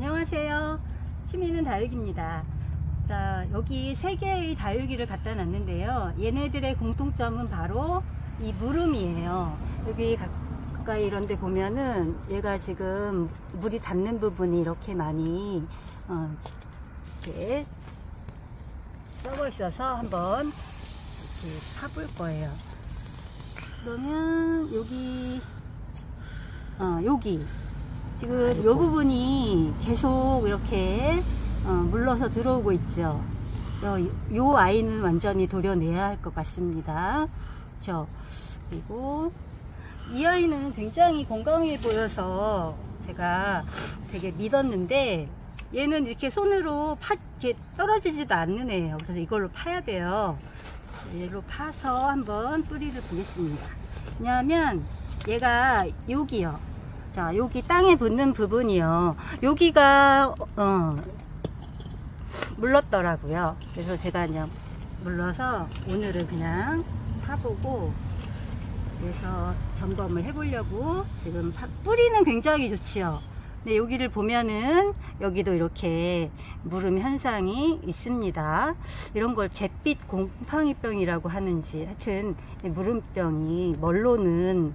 안녕하세요. 취미는 다육입니다. 자, 여기 세 개의 다육이를 갖다 놨는데요. 얘네들의 공통점은 바로 이 물음이에요. 여기 가까이 이런 데 보면은 얘가 지금 물이 닿는 부분이 이렇게 많이 어, 이렇게 썩어 있어서 한번 이렇게 파볼 거예요. 그러면 여기 어, 여기 지금 이 부분이 계속 이렇게 어, 물러서 들어오고 있죠. 요, 요 아이는 완전히 도려내야 할 것 같습니다. 그렇죠. 그리고 이 아이는 굉장히 건강해 보여서 제가 되게 믿었는데 얘는 이렇게 손으로 파, 이렇게 떨어지지도 않는 애예요. 그래서 이걸로 파야 돼요. 얘로 파서 한번 뿌리를 보겠습니다. 왜냐하면 얘가 여기요. 자, 여기 땅에 붙는 부분이요. 여기가, 어, 물렀더라고요. 그래서 제가 그냥 물러서 오늘은 그냥 파보고, 그래서 점검을 해보려고 지금 파, 뿌리는 굉장히 좋지요. 근데 여기를 보면은 여기도 이렇게 무름 현상이 있습니다. 이런 걸 잿빛 곰팡이병이라고 하는지 하여튼 무름병이 멀로는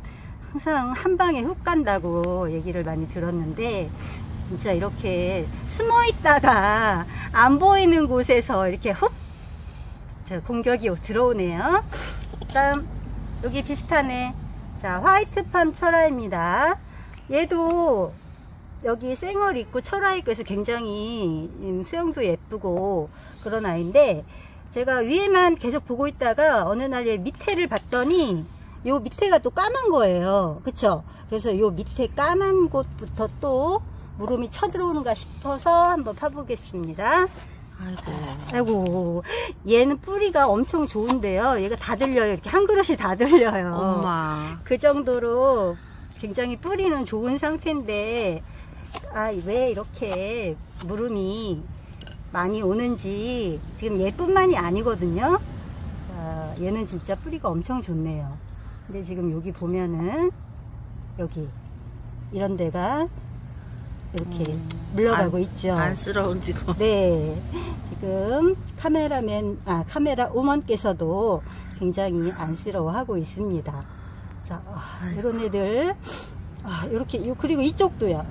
항상 한 방에 훅 간다고 얘기를 많이 들었는데 진짜 이렇게 숨어 있다가 안 보이는 곳에서 이렇게 훅 공격이 들어오네요. 다음 여기 비슷하네. 자 화이트팜 철화입니다. 얘도 여기 쌩얼 있고 철화 있고 해서 굉장히 수영도 예쁘고 그런 아이인데 제가 위에만 계속 보고 있다가 어느 날얘 밑에를 봤더니 요 밑에가 또 까만 거예요. 그쵸? 그래서 요 밑에 까만 곳부터 또 무름이 쳐들어오는가 싶어서 한번 파보겠습니다. 아이고. 아이고, 얘는 뿌리가 엄청 좋은데요. 얘가 다 들려요. 이렇게 한 그릇이 다 들려요. 엄마. 그 정도로 굉장히 뿌리는 좋은 상태인데, 아, 왜 이렇게 무름이 많이 오는지 지금 얘뿐만이 아니거든요. 자, 얘는 진짜 뿌리가 엄청 좋네요. 근데 지금 여기 보면은 여기 이런 데가 이렇게 음, 물러가고 안- 있죠. 안쓰러운 지금. 네. 지금 카메라맨, 아, 카메라 오먼께서도 굉장히 안쓰러워하고 있습니다. 자, 아, 이런 애들, 아, 이렇게, 요- 그리고 이쪽도요.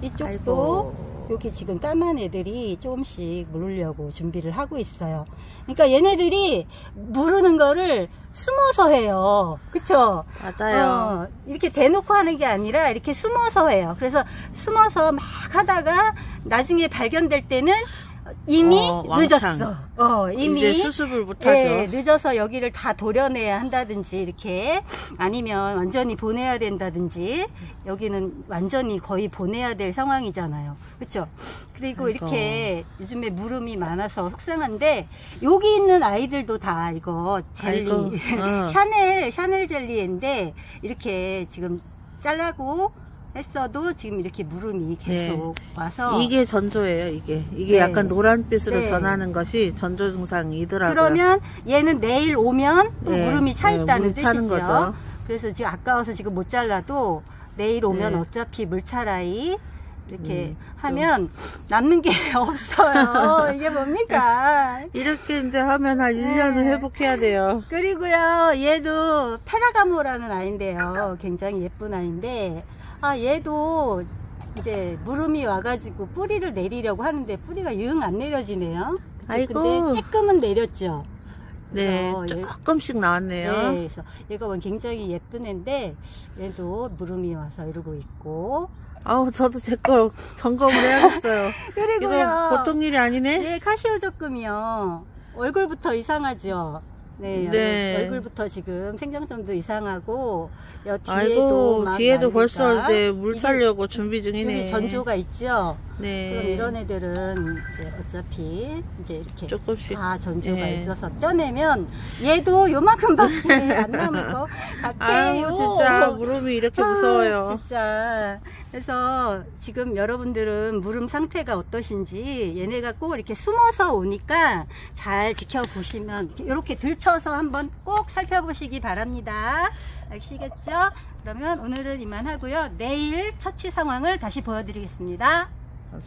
이쪽도, 아이고. 여기 지금 까만 애들이 조금씩 물으려고 준비를 하고 있어요. 그러니까 얘네들이 무르는 거를 숨어서 해요. 그쵸? 맞아요. 어, 이렇게 대놓고 하는 게 아니라 이렇게 숨어서 해요. 그래서 숨어서 막 하다가 나중에 발견될 때는 이미 어. 늦었어. 어, 이미 이제 수습을 못하죠. 예, 늦어서 여기를 다 도려내야 한다든지 이렇게 아니면 완전히 보내야 된다든지 여기는 완전히 거의 보내야 될 상황이잖아요. 그렇죠? 그리고 아이고. 이렇게 요즘에 무름이 많아서 속상한데 여기 있는 아이들도 다 이거 젤리 아이고, 어. 샤넬 샤넬 젤리인데 이렇게 지금 잘라고 했어도 지금 이렇게 무름이 계속 와서 네. 이게 전조예요, 이게. 이게 네. 약간 노란빛으로 네. 변하는 것이 전조 증상이더라고요. 그러면 얘는 내일 오면 또 네, 무름이 차 네, 있다는 뜻이죠. 거죠. 그래서 지금 아까워서 지금 못 잘라도 내일 오면 네. 어차피 물차라이 이렇게 음, 하면 남는 게 없어요. 이게 뭡니까? 이렇게 이제 하면 한 1년을 네. 회복해야 돼요. 그리고요, 얘도 페라가모라는 아이인데요. 굉장히 예쁜 아이인데, 아, 얘도 이제 무름이 와가지고 뿌리를 내리려고 하는데 뿌리가 영 안 내려지네요. 아이고. 근데 조금은 내렸죠. 네, 조금씩 나왔네요. 네, 그래서 얘가 뭐 굉장히 예쁜 애인데 얘도 무름이 와서 이러고 있고 아우, 저도 제 거 점검을 해야겠어요. 그리고요 보통 일이 아니네? 얘 카시오 적금이요 얼굴부터 이상하죠 네, 네. 얼- 얼굴부터 지금 생장점도 이상하고 여 뒤에도 아이고, 막 뒤에도 벌써 이제 물 차려고 준비 중이네. 전조가 있죠 네. 그럼 이런 애들은 이제 어차피 이제 이렇게 조금씩. 다 전조가 예. 있어서 떼내면 얘도 요만큼밖에 안 남을 것 같아요. 아유, 진짜 무릎이 이렇게 아, 무서워요. 진짜. 그래서 지금 여러분들은 무릎 상태가 어떠신지 얘네가 꼭 이렇게 숨어서 오니까 잘 지켜보시면 이렇게 들쳐서 한번 꼭 살펴보시기 바랍니다. 아시겠죠? 그러면 오늘은 이만 하고요. 내일 처치 상황을 다시 보여드리겠습니다. 어